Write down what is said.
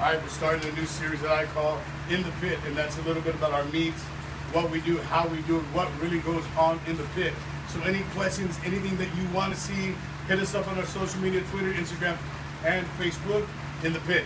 All right, we're starting a new series that I call In the Pit, and that's a little bit about our meats, what we do, how we do it, what really goes on in the pit. So any questions, anything that you want to see, hit us up on our social media, Twitter, Instagram, and Facebook, In the Pit.